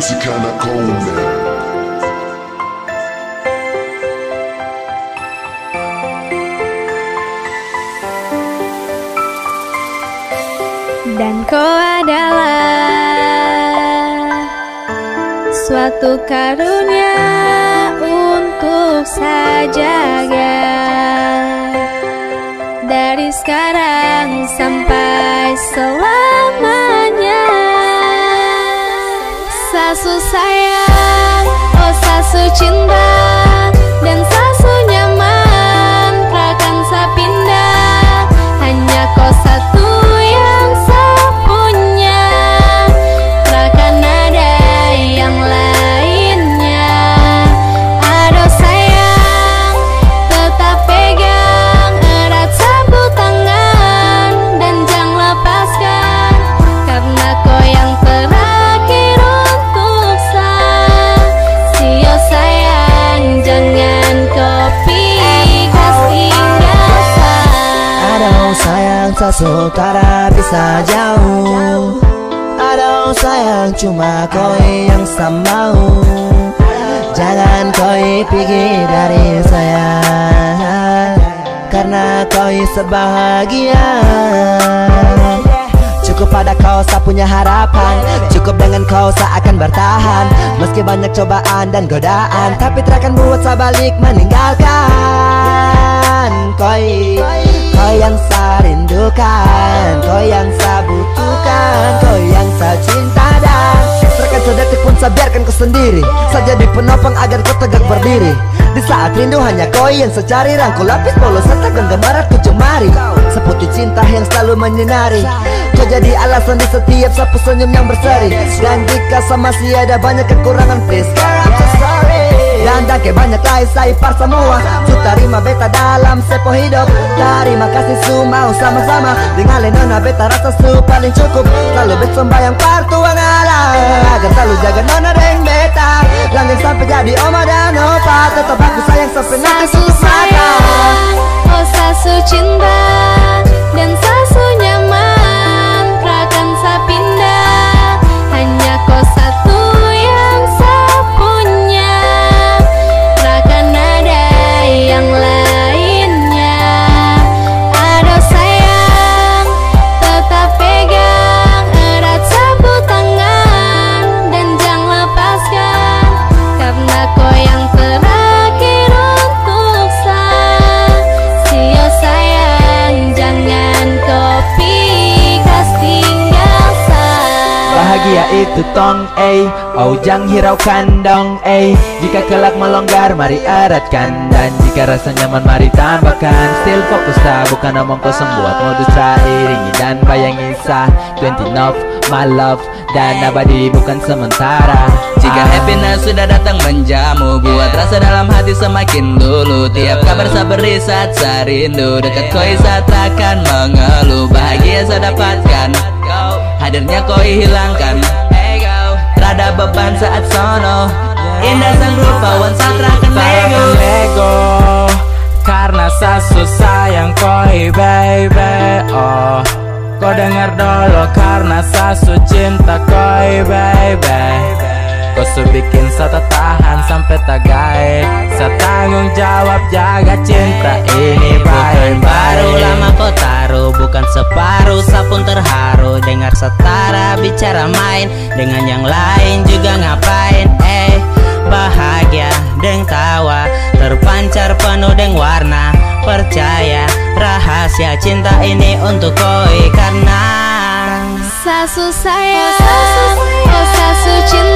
music cold. Dan kau adalah suatu karunia untuk saja Dari sekarang sampai selamanya sesaudara bisa jauh. Aduh sayang cuma kau yang saya mau. Jangan kau pergi dari saya. Karena kau sebahagia. Cukup pada kau saya punya harapan. Cukup dengan kau saya akan bertahan. Meski banyak cobaan dan godaan Tapi takkan buat saya balik meninggalkan. Koi Kau yang saya rindukan Kau yang saya butuhkan Kau yang saya cinta dan Serkan sedetik pun saya biarkan kau sendiri. Saya jadi penopang agar kau tegak berdiri. Di saat rindu hanya kau yang saya cari Rangkul lapis polos serta genggam erat ku jemari Seputih cinta yang selalu menyinari. Kau jadi alasan di setiap sapu senyum yang berseri. Dan jika sama masih ada banyak kekurangan Please banyak saya par semua. Su terima beta dalam sepo hidup. Terima kasih mau sama-sama. Dengan nona beta rasa su paling cukup. Selalu bet sembayang par tuang ala Agar selalu jaga nona deng beta. Langgeng sampai jadi oma dan opa. Tetap aku sayang sampai nanti tutup mata itu tong eh Oh jangan hiraukan dong eh Jika kelak melonggar mari eratkan. Dan jika rasa nyaman mari tambahkan. Still fokus tak bukan omong kosong. Buat modus tak iringi dan bayangi sah 20 of my love. Dan abadi bukan sementara. Jika Ah. happiness sudah datang menjamu. Buat rasa dalam hati semakin dulu. Tiap kabar saya beri saat saya rindu. Dekat koi saat akan mengeluh. Bahagia saya dapatkan Hadirnya koi hilangkan Rada beban saat sono. Indah sang rupawan saat rakan nego. Tarakan ego Karena sasu sayang koi baby. Oh. Kau dengar dulu karena sasu cinta koi baby. Kau su bikin saya tahan sampai tagai Saya tanggung jawab jaga cinta ini Bukan baik baru lama kau taruh Bukan separuh sapun terharu Dengar setara bicara main. Dengan yang lain juga ngapain? Eh bahagia deng tawa. Terpancar penuh deng warna. Percaya rahasia cinta ini untuk koi. Karena Sasu sayang, sasu cinta